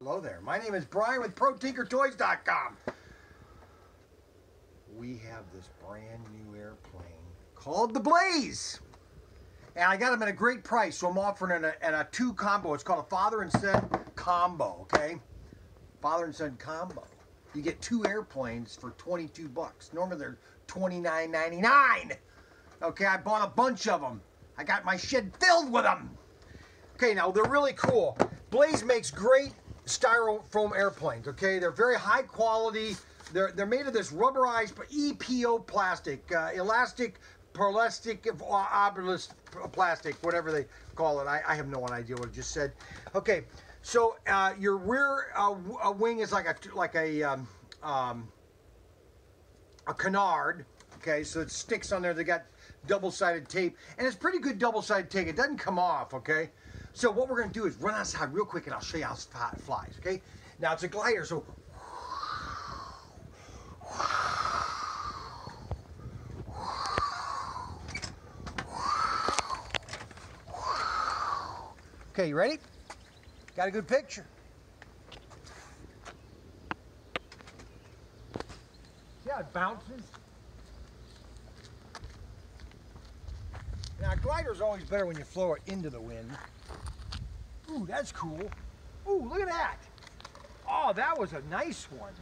Hello there. My name is Bryan with ProTinkerToys.com. We have this brand new airplane called the Blaze. And I got them at a great price, so I'm offering a, a two combo. It's called a father and son combo, okay? Father and son combo. You get two airplanes for 22 bucks. Normally they're 29.99. Okay, I bought a bunch of them. I got my shed filled with them. Okay, now they're really cool. Blaze makes great styrofoam airplanes. Okay, they're very high quality. They're they're made of this rubberized EPO plastic, uh, elastic, plastic, obelisk plastic, whatever they call it. I, I have no idea what I just said. Okay, so uh, your rear uh, wing is like a like a um, um, a canard. Okay, so it sticks on there. They got double-sided tape, and it's pretty good double-sided tape. It doesn't come off. Okay. So what we're to do is run outside real quick and I'll show you how it flies, okay? Now it's a glider, so... Okay, you ready? Got a good picture. See how it bounces? Now, a glider is always better when you flow it into the wind. Ooh, that's cool. Ooh, look at that. Oh, that was a nice one.